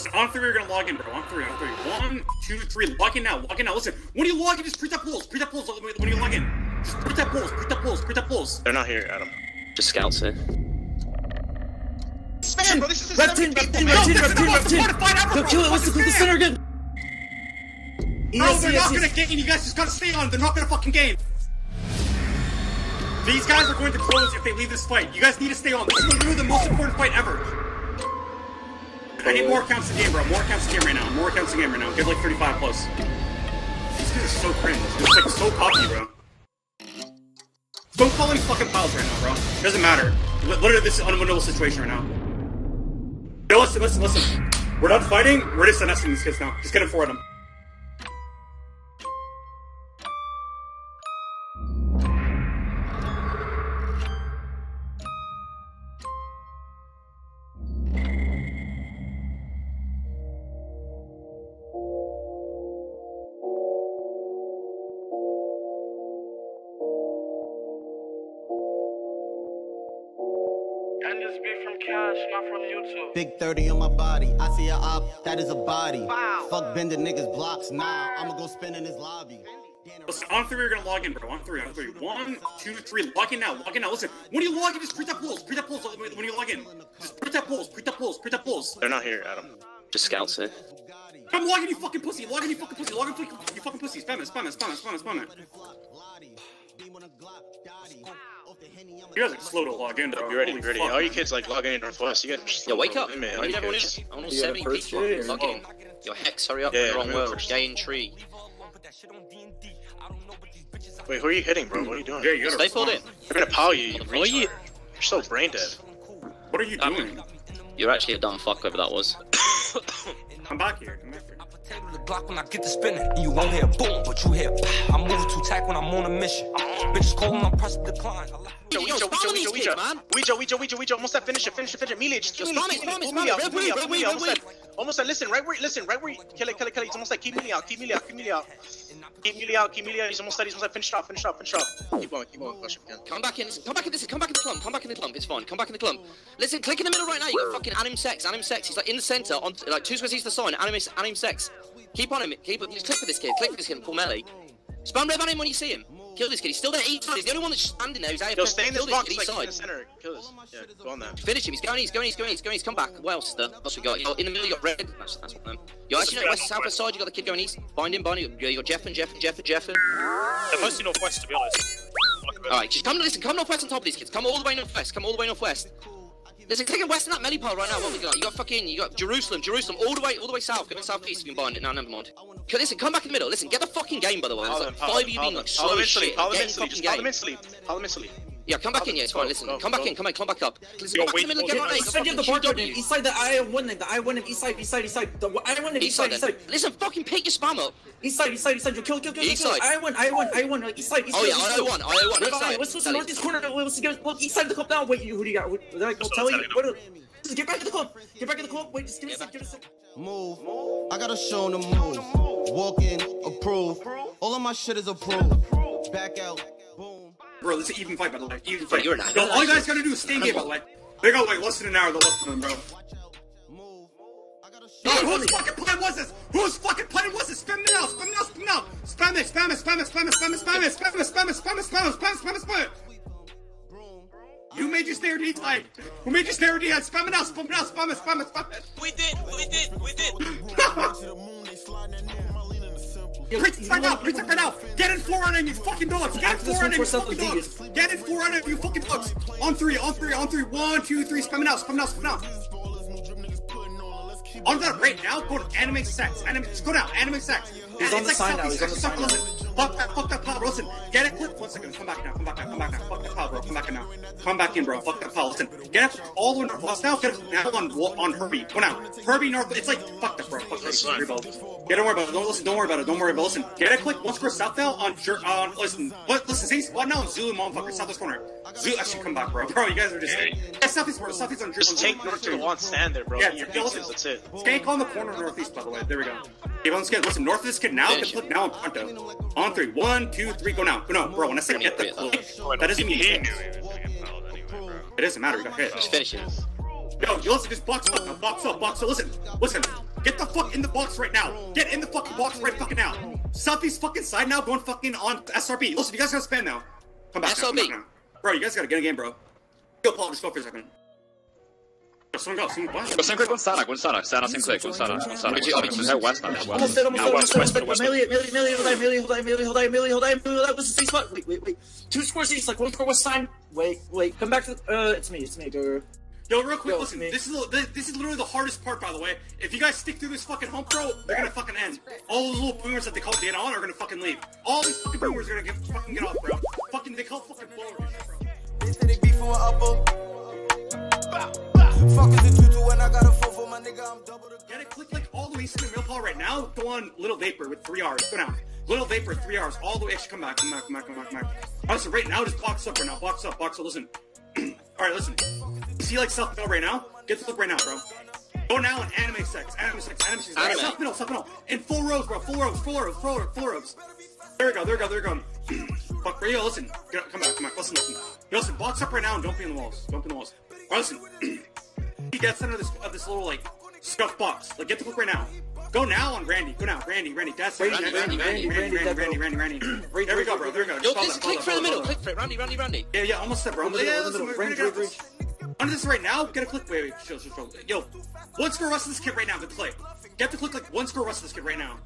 Listen, on three, we're gonna log in, bro. On three, on three. One, two, three. Log in now. Log in now. Listen, when you log in, just pre-tap pulls. Pre-tap pulls when you log in. Just pre-tap pulls. Pre-tap pulls. Pre-tap pulls. They're not here, Adam. Just scouts eh? here. Spam, bro. This is Rep team, rep team, rep team, rep team, rep team. Go kill it. What's the, the center again? Bro, they're not gonna gain. You guys just gotta stay on. They're not gonna fucking gain. These guys are going to close if they leave this fight. You guys need to stay on. This is literally the most important fight ever. I need more counts a game, bro. More counts a game right now. More counts a game right now. Give like 35 plus. These guys are so cringe. It's like so cocky, bro. Don't call any fucking piles right now, bro. It Doesn't matter. Li- Literally, this is an unwinnable situation right now. No, listen, listen, listen. We're not fighting. We're just finessing these kids now. Just get it for them. Be from Cash, not from YouTube. Big 30 on my body. I see a op, that is a body. Wow. Fuck bending niggas blocks. Nah, I'ma go spin in his lobby. Listen, on three, we're gonna log in, bro. On three, on three. One, two, three. Log in now. Log in now. Listen, when you log in, just pre-tap pulls. Pre-tap pulls when when you log in. Just pre-tap pulls. Pre-tap pulls. Pre-tap pulls. They're not here, Adam. Just scouts here. Come log in, you fucking pussy. Log in, you fucking pussy. Log in, you fucking pussy. Spam it. Spam it. Spam it. Spam it. Spam it. You guys are slow to log in, bro. You ready? Ready? fuck, All you kids like logging in Northwest. You got Yo, wake up. Man, I all need you everyone in. kids. I want all You got 70 people. Log in. Yo, Hex, hurry up. Yeah, You're on world. first. Gain tree. Wait, who are you hitting, bro? What are you doing? Yeah, you gotta Stay pulled in. respond. They're gonna power you. you Motherfucker. retard. You're so brain dead. What are you um, doing? You're actually a dumb fuck, whoever that was. Come back here. Come back here. Table the Glock when I get to spinning. You won't hear boom, but you hear. I'm moving too tack when I'm on a mission. Bitches calling, I'm pressing decline. I like Yo, Ouija, Ouija, Ouija, Ouija. Ouija, Ouija, Ouija, Ouija. Almost that. Finish it, finish it, finish it. Melee, just Yo, keep spam melee, it, spam it, melee, melee. Red, melee red, out, red, red, Almost that. That. Listen, right where, listen, right where, kill it, kill it, kill it. It's almost like keep melee out, keep melee out, keep melee out. Keep melee out, keep melee out. He's almost dead, he's almost dead. Finish it off, finish it off, finish it off. Keep going, keep going. Flush him again. Come back in. Come back in. Listen, come back in the clump. Come back in the clump. It's fine. Come back in the clump. Listen, click in the middle right now. You got fucking anim sex. Anim sex. He's like in the center, on like two squares east of the sign. Anim, anim sex. Keep on him. Keep. Just click for this kid. Click for this kid. Pull melee. Spam rev on him when you see him. Kill this kid. He's still there. East side. He's the only one that's standing there. He's AFK. Yo, stay in this Kill this box, kid. like East in the side. center. Kill this. Yeah, go on that. Finish him. He's going He's Going He's Going He's Going He's Come back. What else? The what's we got? You're in the middle. You got red. That's that's what them. You're actually no west south west side. You got the kid going east. Bind him. Bind him. You got Jeff and Jeff and Jeff and Jeff and. They're mostly northwest, to be honest. All right, just come. Listen, come northwest on top of these kids. Come all the way northwest. Come all the way northwest. Listen, click west in that melee pile right now. What we got? You got fucking. You got Jerusalem. Jerusalem. All the way. All the way south. Going southeast. You can bind it. No, never mind. Listen, come back in the middle. Listen, get the fucking game. By the way, there's like five of you being like slow as shit. follow them Get in instantly, fucking just follow them game. instantly. Follow them instantly. Yeah, come back in. Yeah, it's fine. Listen, Go, come back go. in. Come back. Come back up. Listen, Yo, come back wait, in the middle. Get on. right East you have the Fucking bar QW. East side, the I one, the I one, east side, east side, east side, the I one, East east side. side, east side, then. Listen, fucking pick your spam up. east side, east side, east side. You kill, kill, kill, East kill. side. I one, I one, I one, east side, east Oh yeah, east I side. know one. I know one. East wait, side. wait, What's what's the Tell you. northeast corner? Wait, Let's get look east side of the club now. Wait, who do you got? What, did I go tell you? What? Just get back to the club. Get back to the club. Wait, just give me a Get sec. Give me a sec. Move. I gotta show them move. Walk in, approve. All of my shit is approved. Back out, boom. Bro, this is an even fight, by the way. Even fight. you're not- Yo, all you guys gotta do is stay in game, by the way. They got like less than an hour to left of them, bro. Move. Yo, whose fucking plan was this? Whose fucking plan was this? Spam it now, spam it now, spam it now. Spam it, spam it, spam it, spam it, spam it, spam it, spam it, spam it, spam it, spam it, spam it, spam it, spam it. You made your snare D type. Who made your snare D type? Spam it now, spam it now, spam it, spam it, spam it. We did, we did, we did. Preach right now, preach right now. Get in four on him, you fucking dogs. Get in four on him, you fucking dogs. Get in four on him, you fucking dogs. On three, on three, on three. One, two, three. Spam it out, spam it out, spam it out. On that right now, go to anime sex. Anime, just go down, anime sex. He's on the sign now, he's on the sign now. Fuck that, fuck that bro. Listen, get it, clip. One second, come back now, come back now, come back now. Come back in now. Come back in, bro. Fuck that pile. Get it all the way north. Now, get it now on on Herbie. Go now. Herbie north. It's like fuck that, bro. Fuck that. Bro. Get don't worry about it. Don't listen. Don't worry about it. Don't worry about it. Listen, get it, click. Once we're south now on Jer- on. Listen, what? Listen, say spot now on Zulu, motherfucker. Southwest corner. Zulu, actually, come back, bro. Bro, you guys are just. Yeah, southeast, bro. Southeast on. Just take north to the and stand there, bro. Yeah, Your yeah, listen. that's it. Stay on the corner northeast, by the way. There we go. Okay, let's get listen north of this kid now. Get click now on Pronto. On three. One, two, three. Go now. Go now, bro. When I say get the click, that doesn't mean he hit. knew he was gonna get fouled anyway. It doesn't matter. You got hit. Just finish him. Yo, yo, listen, just box up, box up, box up. Listen, listen. Get the fuck in the box right now. Get in the fucking box right fucking now. Southeast fucking side now, going fucking on SRB. Listen, you guys gotta spam now. Come back. Now, come SRB. back now. Bro, you guys gotta get a game, bro. Yo, Paul, just go for a second. Yo, someone go, someone go. Go same click, go Sana, go Sana. Sana, same click, go Sana, go Sana. Obviously, obviously. Head west now, head Almost west. dead, almost Now dead, west, almost west, dead. west. Melee, melee, melee, hold on, melee, hold on, melee, hold on, melee, hold on, melee. That was the same spot. Wait, wait, wait. Two squares east, like one square west side. Wait, wait. Come back to. The, uh, it's me. It's me. Go. go. Yo, real quick, Yo, listen. me. This is the- this, this is literally the hardest part, by the way. If you guys stick through this fucking home pro, they're gonna fucking end. All those little boomers that they call get on are gonna fucking leave. All these fucking boomers are gonna get fucking get off, bro. Fucking they call fucking blowers, bro. They say they beef for an upper. Fuck is the tutu when I got a four for my nigga, I'm double the Get it, click like all the way to the real Paul right now. Go on Little Vapor with three hours. Go down. Little Vapor, three hours. All the way. Actually, come back, come back, come back, come back, come back. Listen, right now, just box up right now. Box up, box up. Listen. Alright, listen. You see like South Middle right now? Get the flip right now, bro. Go now in anime sex, anime sex, anime sex. Anime. South Middle, South Middle. In full rows, bro. Full rows, full rows, full rows, full rows. There we go, there we go, there we go. Fuck, bro, yo, listen. Get, come back, come back. Listen, listen. Yo, listen, box up right now and don't be in the walls. Don't be in the walls. Alright, listen. he gets under this of this little like scuff box. Like get the flip right now. Go now on Randy. Go now, Randy, Randy. That's Randy, Randy, Randy, Randy, Randy, Randy, Randy, Randy, Randy, Randy. There we go, bro. There we go. Yo, just click for the middle. Click for it. Randy, Randy, Randy. Yeah, yeah, almost there, bro. Middle, listen, middle. Randy, Randy. Under this right now, get a click. Wait, wait, chill, chill, chill. Yo, one score rest of this kid right now. The click. Get the click like one score rest of this kid right now.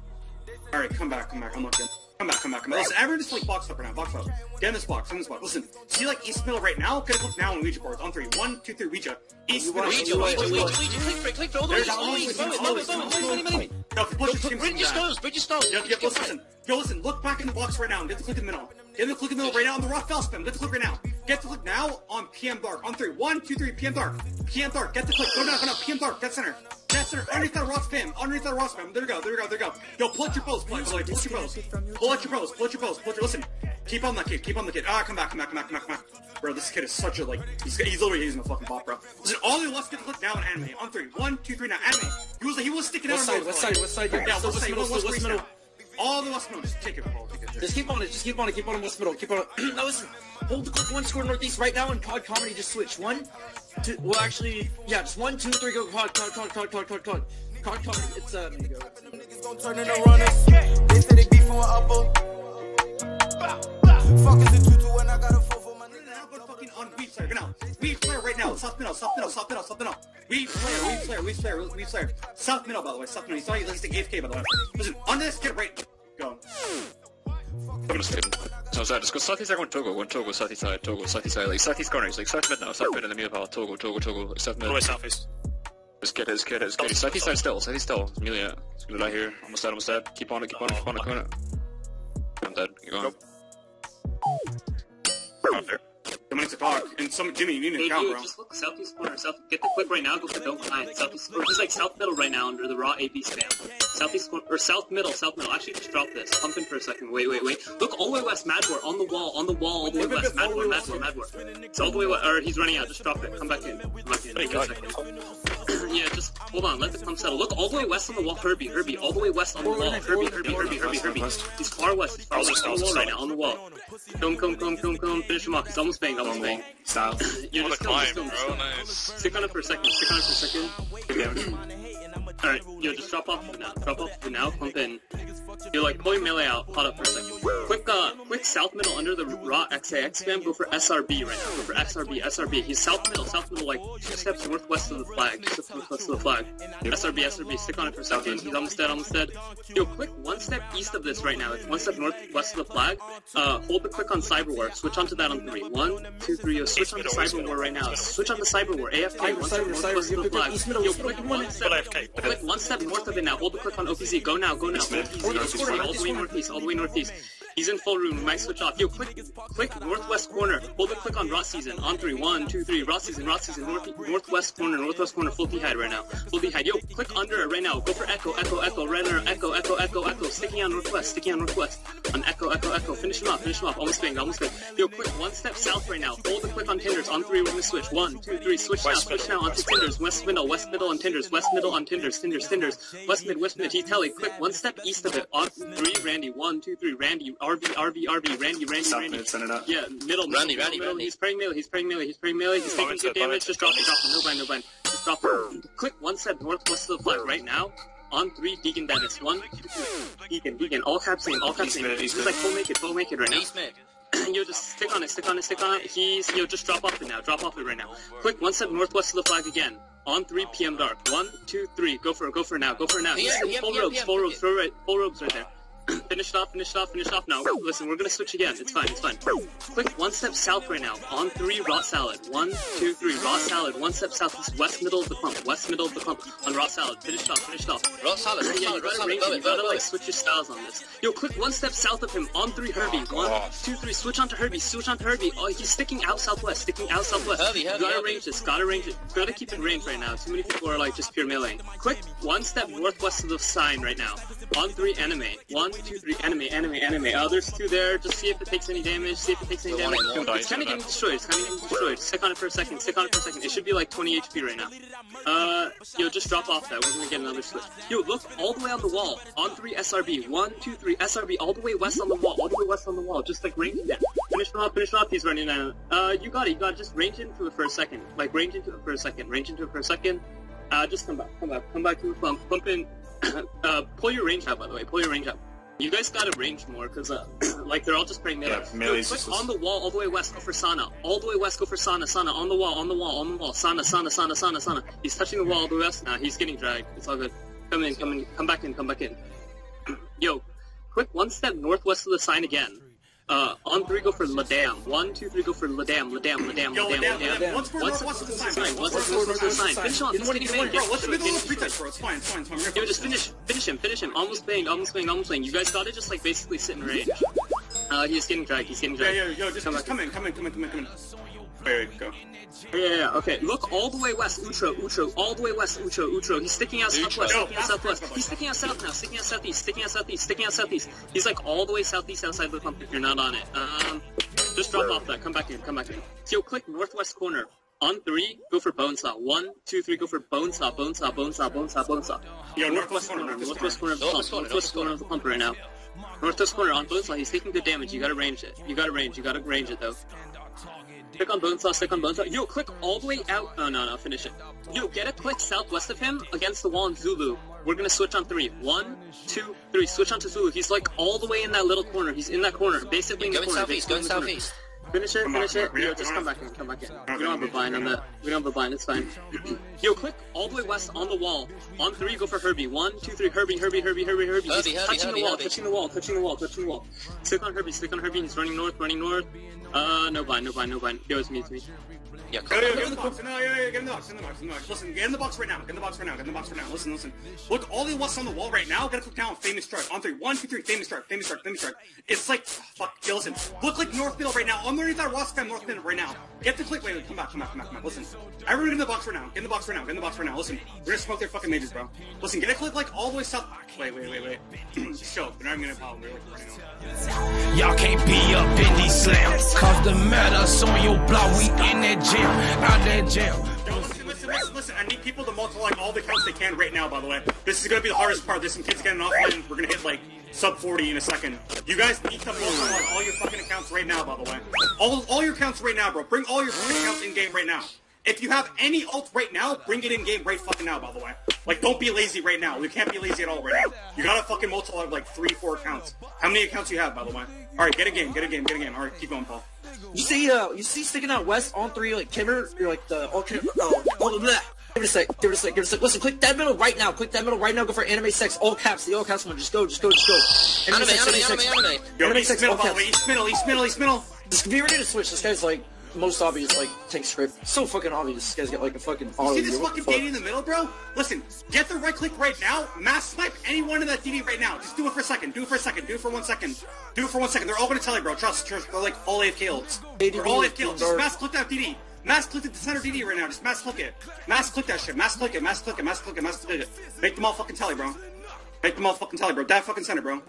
All right, come back, come back. I'm looking. Come back, come back, come back. Listen, everyone just like box up right now. Box up. Get in this box. In this box. Listen, see like East Middle right now. Get a click now on Ouija boards. On three. One, two, three. Ouija. East Middle. Ouija, Ouija, Ouija, Ouija, Ouija, Ouija. Ouija. Click for it. Click for it. All the way. There's All the way. always- Moment, always- moment, moment, moment, moment. Yo, if you push Yo, this put- team Bridge your back. stones. Bridge your stones. Yo, yo, listen, listen. Yo, listen. Look back in the box right now and get the click in the middle. Get the click in the middle right now on the rock fell spam. Get the click right now. Get the click now on PM Dark. On three. One, two, three. PM Dark. PM Dark. Get the click. Go down, go down. PM Dark. Get center. Get center. Underneath that rock spam. Underneath that rock spam. There we go. There we go. There we go. Yo, pull out your pose. Pull out your pose. Pull out your pose. Pull out your pose. Pull out your pose. Pull out your. Listen. Keep on that kid. Keep on the kid. Ah, come back. Come back. Come back. Come back. Come back. Bro, this kid is such a like. He's, he's literally using a fucking bot, bro. Listen, all the let's get the click now in anime. On three. One, two, three. Now anime. He was he was sticking out. On side, bro. side, What side. Yeah, west side. middle, West west west middle all the West Middle. Just take it, Paul. Just keep on it. Just keep on it. Keep on the West Middle. Keep on now listen, hold the clip one score Northeast right now and COD Comedy just switch. One, two, well, actually, yeah, just one, two, three, go COD, COD, COD, COD, COD, COD. COD, COD Comedy, it's, um, you go. Fuck is a 2-2 and I got a 4 motherfucking on weed flare right now. Weed flare right now. South middle, south middle, south middle, south middle. Weed flare, weed flare, weed flare, weed flare. South middle, by the way, south middle. You saw he he's the AFK, by the way. Listen, on this kid right. Go. I'm gonna stay. So sorry, just go southeast side, one Togo, one Togo, southeast side, Togo, southeast side, like southeast corners, like south mid now, south mid in the middle of Togo, Togo, Togo, south mid. Always southeast. Just get his kid, his kid. Southeast side still, southeast still. Amelia, he's gonna die here. Almost dead, almost dead. Keep on it, keep on it, keep on it, keep on it. I'm dead, keep going. Nope. Out there. Money's a dog. And some Jimmy, you need an Hey, account, dude, bro. just look southeast corner. South, get the clip right now. Go for don't behind. Southeast, or just like south middle right now under the raw AP spam. Southeast corner or south middle, south middle. Actually, just drop this. Pump in for a second. Wait, wait, wait. Look all the way west. Madwar on the wall, on the wall, all the way west. Madwar, Madwar, Madwar. It's all the way west. Or he's running out. Just drop it. Come back in. Come back in. There you Give go. it yeah, just hold on. Let the pump settle. Look all the way west on the wall. Herbie, Herbie. All the way west on the wall. Herbie, Herbie, Herbie, Herbie, Herbie. He's far west. He's far west on the wall right now. On the wall. Come, come, come, come, come. Finish him off. He's almost banged. Almost banged. Style. You're What a just going, just climb, going, just bro. going. Stick on it for a second. Stick on it for a second. Good damage. Alright, yo, just drop off for now. Drop off for now. Pump in. You're like pull your melee out. Hold up for a second. Quick, uh, quick south middle under the raw XAX spam. Go for SRB right now. Go for XRB, SRB. He's south middle, south middle, like two steps northwest of the flag. Two steps northwest of the flag. SRB, SRB. Stick on it for south second. He's almost dead, almost dead. Yo, quick one step east of this right now. It's one step northwest of the flag. Uh, hold the click on Cyber War. Switch onto that on three. One, two, three. Yo, switch on to Cyber War right now. Switch on to Cyber War. AFK. Cyber, One step northwest of the flag. East middle, Yo, East middle, click one step. Click one step north of it now. Hold the click on OPZ. Go now. Go now. OPZ. Hold OPZ, this corner, all the way northeast. All the way northeast. He's in full room. We might switch off. Yo, click, click northwest corner. Hold the click on Rot Season. On three. One, two, three. Rot Season. Rot Season. North, northwest corner. Northwest corner. Full hide right now. Full hide. Yo, click under it right now. Go for Echo. Echo. Echo. Runner. Echo. Echo. Echo. Echo. Sticking on northwest. Sticking on northwest. On Echo. Echo. Echo. Finish him off. Finish him off. Almost banged. Almost banged. Yo, quick. One step south right now. Hold the click on Tinders. On three. We're gonna switch. One, two, three. Switch now. Switch now onto west Tinders. West middle. West middle on Tinders. West middle on Tinders. Tinders. Tinders. West mid. West mid. He tally. Quick. One step east of it. On three. Randy. One, two, three. Randy. RV. RV. RV. Randy. Randy. South Randy. mid, send it up. Yeah, middle, Randy, middle, Randy, middle. Randy. He's praying melee. He's praying melee. He's praying melee. He's taking Moment, good moment. damage. Just drop it. Drop it. No bind. No bind. Just just drop off. Click one step northwest of the flag right now. On three, Deacon Dennis. One, Deacon, Deacon. All caps name, all caps name. He's like full naked, full naked right now. East mid. yo, just stick on it, stick on it, stick on it. He's yo, just drop off it now, drop off it right now. Click one step northwest of the flag again. On three PM dark. One, two, three. Go for it, go for it now, go for it now. PM, PM, full PM, robes, PM, full PM. robes, full right, full robes right there. finish it off, finish it off, finish it off now. Listen, we're gonna switch again. It's fine, it's fine. Click one step south right now. On three, raw salad. One, two, three, raw salad. One step south. This west middle of the clump. West middle of the clump. On raw salad. Finish it off, finish it off. Raw salad, Yeah, you gotta salad. range it. it, You gotta like switch your styles on this. Yo, click one step south of him. On three, Herbie. Oh, one, two, three. Switch on to Herbie. Switch on to Herbie. Oh, he's sticking out southwest. Sticking out southwest. Herbie, Herbie, You gotta Herbie. range this. Gotta range it. Gotta keep it range right now. Too many people are like just pure melee. Click one step northwest of the sign right now. On three, anime. One, two, three, Enemy, enemy, anime. Uh, there's two there. Just see if it takes any damage. See if it takes any damage. It's kind of getting destroyed. It's kind of getting destroyed. Stick on it for a second. Stick on it for a second. It should be like 20 HP right now. Uh, yo, just drop off that. We're gonna get another switch. Yo, look all the way on the wall. On three SRB. One, two, three SRB. All the way west on the wall. All the way west on the wall. Just like range it. Finish him off. Finish him off. He's running out. Uh, you got it. You got it. Just range into it for a second. Like range into it for a second. Range into it for a second. Uh, just come back. Come back. Come back to the pump. Pump in. uh, pull your range out. By the way, pull your range out. You guys gotta range more, cause uh, like they're all just praying melee. Yeah, melee's Yo, just- on the wall all the way west. Go for Sana. All the way west. Go for Sana. Sana on the wall. On the wall. On the wall. Sana. Sana. Sana. Sana. Sana. He's touching the wall all the way west now. He's getting dragged. It's all good. Come in. Come in. Come back in. Come back in. Yo, quick one step northwest of the sign again. Uh, on three, go for Ladam. One, two, three, go for Ladam, Ladam, Ladam, Yo, Ladam, Ladam, Ladam. Ladam. Once Once the sign, Once once it's we're northwest of the sign, finish on. You know what Finish you him, want? Bro, what's the middle of pretense, bro? It's fine, it's fine, it's fine. Yo, just finish, finish him, finish him. Almost banged, almost banged, almost banged. You guys gotta just like basically sit in range. Uh, he's getting dragged, he's getting Yeah, dragged. yeah, yo, just, Come just come in, come in, come in, come in, come in. Wait, wait, go. Yeah, yeah, yeah, okay. Look all the way west, Utro, Utro, all the way west, Utro, Utro. He's sticking out southwest, Yo, sticking out southwest. He's sticking out south now, sticking out southeast, sticking out southeast, sticking out southeast. He's like all the way southeast outside the pump if you're not on it. Um, just drop off that. Come back in, come back in. Yo, click northwest corner. On three, go for bone saw. One, two, three, go for bone saw, bone saw, bone saw, bone saw, bone saw. Yo, northwest northwest corner, corner, northwest corner of the pump, Northwest corner, northwest corner of the pump right now. Northwest corner on bone saw. He's taking good damage. You gotta range it. You gotta range. You gotta range it though. Click on Bonesaw, stick on Bonesaw. Yo, click all the way out. Oh, no, no, finish it. Yo, get a click southwest of him against the wall in Zulu. We're gonna switch on three. One, two, three. Switch on to Zulu. He's like all the way in that little corner. He's in that corner. Basically in the Going corner. southeast, going in the southeast. Finish it, finish it. Yo, just come back in, come back in. We don't have a okay, bind on that. We don't have a bind, it's fine. Yo, click all the way west on the wall. On three, go for Herbie. One, two, three. Herbie, Herbie, Herbie, Herbie, Herbie. Herbie, He's Herbie, touching Herbie, the wall, Herbie. touching the wall, touching the wall, touching the wall. Stick on Herbie, stick on Herbie. He's running north, running north. Uh, no bind, no bind, no bind. Yo, it's me, it's me. Yeah, Yo, come yo, on. get in the box. No, yeah, yeah, get in the box. Get in the box. Get in the box. Listen, get in the box right now. Get in the box right now. Get in the box right now. Listen, listen. Look, all the what's on the wall right now. Gotta click down famous strike. On three. One, two, three. Famous strike. Famous strike. Famous strike. It's like fuck. Yo, listen. Look like north middle right now. Underneath that Ross spam north middle right now. Get the click. Wait, wait. Come back. Come back. Come back. Come back. Listen. Everyone get in the box right now. Get in the box right now. Get in the box right now. Listen. We're gonna smoke their fucking mages, bro. Listen. Get a click like all the way south. Wait, wait, wait, wait. Just chill. They're not even gonna follow. We're right now. Y'all can't be up in these slams. Cause the meta's on your block. We in that gym, out. Yo, listen, listen, listen, listen. I need people to multiply all the counts they can right now, by the way. This is gonna be the hardest part. There's some kids getting offline. We're gonna hit like sub 40 in a second. You guys need to multiply all your fucking accounts right now, by the way. All, all your accounts right now, bro. Bring all your fucking accounts in game right now. If you have any ult right now, bring it in game right fucking now, by the way. Like, don't be lazy right now. You can't be lazy at all right now. You gotta fucking multiply like three, four accounts. How many accounts you have, by the way? Alright, get a game, get a game, get a game. Alright, keep going, Paul. You see, uh, you see sticking out west on three, like Kimmer, you're like the all Kimmer. Bleh. Give it a sec. Give it a sec. Give it a sec. Listen, click that middle right now. Click that middle right now. Go for anime sex. All caps. The all caps one. Just go. Just go. Just go. Anime, sex, anime, sex. anime, anime. Yo, Anime East sex. middle, All by the caps. way. East middle, East middle, East middle. Just be ready to switch. This guy's like most obvious. Like take script. So fucking obvious. This guy's got like a fucking auto. See this fucking fuck? DD in the middle, bro? Listen, get the right click right now. Mass swipe anyone in that DD right now. Just do it for a second. Do it for a second. Do it for one second. Do it for one second. They're all gonna tell you, bro. Trust, trust. They're like all AFK ults. They're all AFK ults. Just mass click that DD. Mass click the center DD right now. Just mass click it. Mass click that shit. Mass click it. Mass click it. Mass click it. Mass click it. Make them all fucking tell you, bro. Make them all fucking tell you, bro. That fucking center, bro.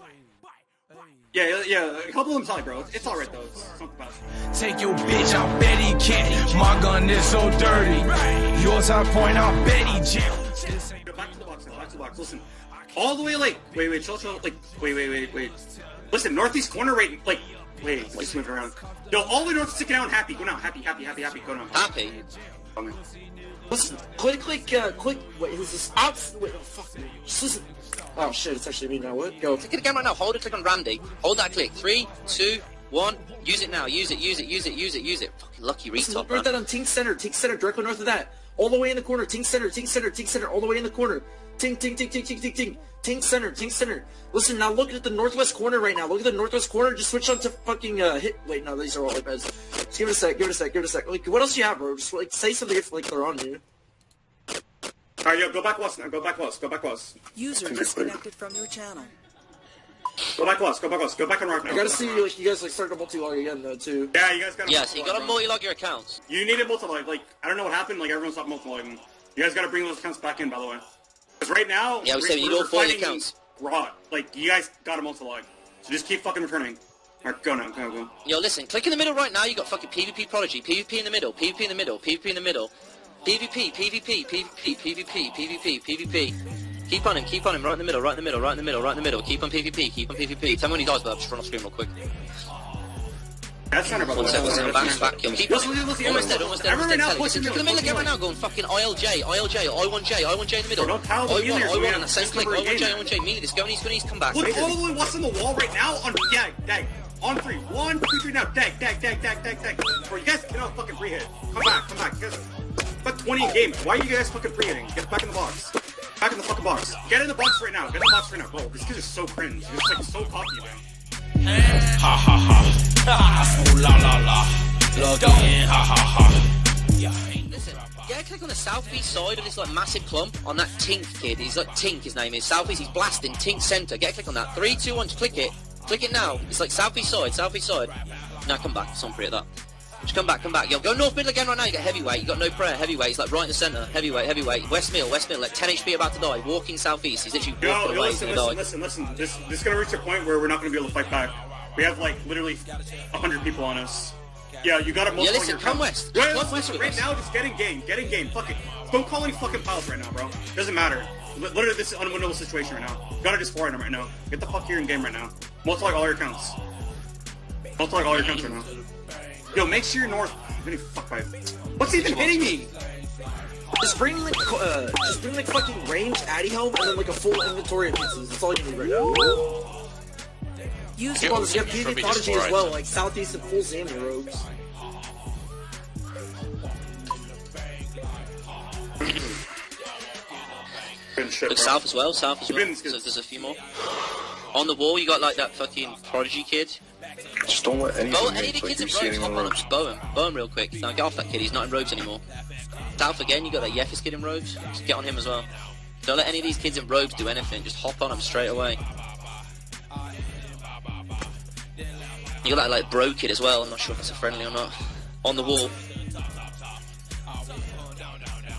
Yeah, yeah, yeah. A couple of them tally, bro. It's, it's all right though. It's, it's not the best. Take your bitch, I bet he can. My gun is so dirty. Yours, I point, I bet he jam. Go back to the box now, back to the box. Listen, all the way like, wait, wait, chill, chill, like, wait, wait, wait, wait. Listen, northeast corner right, like, wait, just move around. Yo, all the way north, stick it out, happy, go now, happy, happy, happy, happy, go now. Happy. Okay. Listen, click, click, uh, click. Wait, who's this? Out. Wait, oh, fuck. Listen. Oh shit, it's actually me now. What? Go. Click it again right now. Hold it. Click on Randy. Hold that click. Three, two, one. Use it now. Use it. Use it. Use it. Use it. Use it. Fucking lucky retard, right that on Tink Center. Tink Center, directly north of that. All the way in the corner. Tink Center. Tink Center. Tink Center. All the way in the corner. Tink, tink, tink, tink, tink, tink, tink. Tink Center. Tink Center. Listen, now look at the northwest corner right now. Look at the northwest corner. Just switch on to fucking uh hit. Wait, no, these are all iPads. Just give it a sec. Give it a sec. Give it a sec. Like, what else do you have, bro? Just like say something if like they're on you. Alright, yo, go back west now. Go back west. Go back west. User disconnected from your channel. Go back west. Go back west. Go back on rock now. I gotta see like you guys like start to multi-log again though too. Yeah, you guys gotta. Yeah, so you gotta multi-log, your accounts. You need to multi-log. Like, I don't know what happened. Like, everyone stopped multi-logging. You guys gotta bring those accounts back in, by the way. Because right now, Yeah, we we're- said you we're need all four fighting accounts. Raw. Like, you guys gotta multi-log. So just keep fucking returning. Alright, go now. Go, go. Yo, listen, click in the middle right now. You got fucking PvP Prodigy, PvP in the middle, PvP in the middle, PvP in the middle, PvP, PvP, PvP, PvP, PvP, PvP. Keep on him, keep on him, right in the middle, right in the middle, right in the middle, right in the middle. Keep on PvP, keep on PvP. Tell me when he dies, but I'll just run off screen real quick. That's center, by the One second, one second, back, back, keep on him. listen, listen, Almost dead, almost dead, Everyone now, Tally. push him in the middle again right now, going fucking ILJ, ILJ, I1J, I1J in the middle. Don't tell the I1, healers, we I1 have on the same click, number I1J, game. I1J, melee, this go needs, go needs, come back. Look all the way what's on the wall right now on dag, dag. On three. One, two, three now. Dag, dag, dag, dag, dag, dag. Bro, you guys cannot fucking pre-hit. Come back, come back. Guys got 20 in game. Why are you guys fucking pre-hitting? Get back in the box. Back in the fucking box. Get in the box right now. Get in the box right now. Bro, these kids are so cringe. You're just like so cocky, man. Ha ha ha. Ooh la la la. Log in. Ha ha ha. Yeah. Listen, yeah, click on the southeast side of this like massive clump on that Tink kid. He's like Tink, his name is. Southeast, he's blasting Tink center. Get a click on that. Three, two, one, click it. Click it now. It's like southeast side, southeast side. Now come back. Some free at that. Just come back, come back. Yo, go north middle again right now. You got heavyweight. You got no prayer. Heavyweight. He's like right in the center. Heavyweight, heavyweight. West middle, west middle. Like 10 HP about to die. Walking southeast. He's literally Yo, walking yo, away. listen, listen, listen, listen. This, this is gonna reach a point where we're not gonna be able to fight back. We have like literally 100 people on us. Yeah, you gotta multiply listen, come west. Wait, Come west right now, just get in game. Get in game. Fuck it. Don't call any fucking piles right now, bro. Doesn't matter. Li- Literally, this is an unwinnable situation right now. You gotta just fire them right now. Get the fuck here in game right now. Multiply all your accounts. Multiply all your accounts right now. Yo, make sure you're north. I'm getting fucked by. What's even hitting me? Just bring like uh, just bring like fucking range Addy helm and then like a full inventory of pieces. That's all you need right now. Use Come on, let's get From PV me Prodigy as well, like southeast and full Zammy robes. Shit, Look south as well, south as well. So there's a few more. On the wall, you got like that fucking prodigy kid. Just don't let anything Bow any of make the kids in you see robes, hop anyone on him, robes. just bow him. Bow him real quick. Now get off that kid, he's not in robes anymore. South again, you got that Yefis kid in robes. Just get on him as well. Don't let any of these kids in robes do anything, just hop on him straight away. You got that like bro kid as well, I'm not sure if it's a friendly or not. On the wall.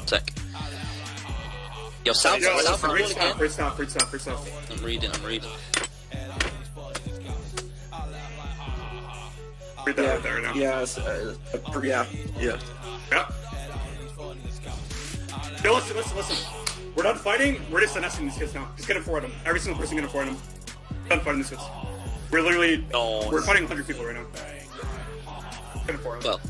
Sec. Yo, south, Yo, south listen, on the read wall stop, again. read stop, read stop, read stop. I'm reading, I'm reading. Read that right there right now. Yeah, it's, uh, uh, yeah, yeah. Yeah. Yo, listen, listen, listen. We're done fighting. We're just finessing these kids now. Just get them for them. Every single person get them for them. Done fighting these kids. We're literally. Oh. We're fighting 100 people right now. Get them for them. Well.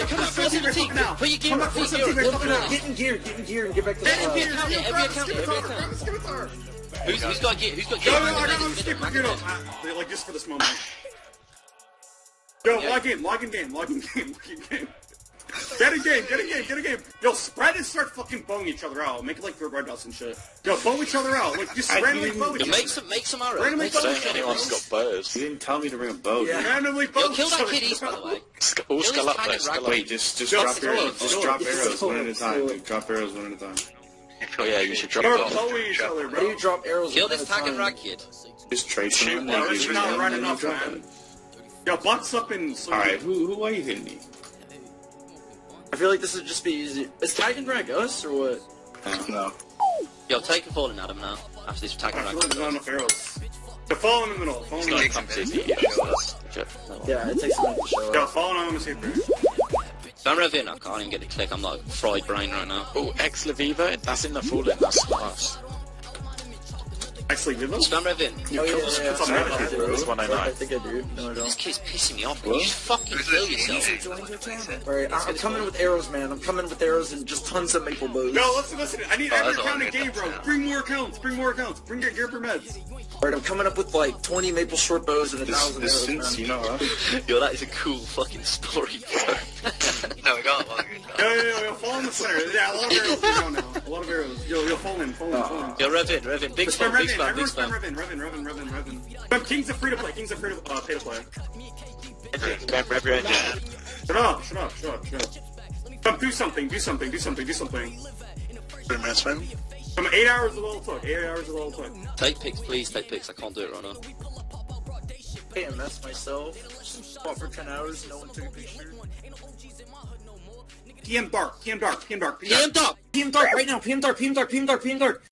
Yeah, come on, force him to team. Put your gear Come back, put force your him to up. team, Look fucking at Get in gear, get in gear, and get back to the Every uh, account, every account, every account. Who's, who's got gear? Who's got gear? Yo, yo, Man, I got man, skip man, gear man. up. Ah, Like just for this moment. Yo, log in, log in game, log in game, log in game. Get a game, get a game, get a game. Yo, spread and start fucking bowing each other out. Make it like red dots and shit. Yo, bow each other out. Like just I randomly didn't- bow each Yo, other. make some, make some arrows. Randomly bow each other. Anyone's bro. got bows. You didn't tell me to bring a bow. Yeah. Randomly bow Yo, kill each that other, kid east, by the way. All oh, Kill skull this up tag there, and skull rag up. Wait, just just Yo, drop still arrows. Just drop arrows one at a time. it. Drop arrows one at a time. Oh yeah, you should drop Yo, it bow each other, How do you bro. drop arrows? Kill one this at a tag and time? rag kid. Just trace Shoot them. one, like, you is not just- running and then enough, you drop man. it. Yo, box up and All right, who who are you hitting? I feel like this would just be easy. Is tag and us or what? No. Yo, take a falling Adam now. After this tag and I rag. feel like there's not enough arrows. So fall in the middle. Fall in the middle. Yeah, it takes a minute to show Yo, up. fall on the safe Don't rev in, I can't even get the click. I'm like fried brain right now. Oh, ex Laviva, that's in the falling. That's nice. Actually, did those? Spam Rev in. Oh, yeah, yeah, yeah. It's on yeah, Reddit, yeah, bro. yeah. It's 199. I think I do. No, I This don't. kid's pissing me off. You should fucking kill yourself. Alright, I- I'm coming with arrows, man. I'm coming with arrows and just tons of maple bows. No, listen, listen. I need Oh, every that's account in game, bro. Bring more accounts. Bring more accounts. Bring your gear for meds. Alright, I'm coming up with like 20 maple short bows and a thousand arrows, man. Yo, that is a cool fucking story. no, we got one. Yo, yo, yo, yo, fall in the center. Yeah, a lot of arrows going on now. A lot of arrows. Yo, yo, fall in, fall in, fall in. Yo, Rev in, Rev in. Big Just spam, spam big Rev spam, big Everyone spam spam. Rev in, Rev in, Rev in, Rev in, Rev in. But Kings are free to play. Kings are free to uh, pay to play. Rev your engine. Shut up, shut up, shut up, shut up. Come, do something, do something, do something, do something. Three minutes, man. Come, eight hours is all it took. Eight hours is all it took. Take pics, please. Take pics. I can't do it right now. AMS myself. Fought for 10 hours, no one took a picture. PM Dark, PM Dark, PM Dark, PM Dark! PM Dark right now! PM Dark, PM Dark, PM Dark, PM Dark!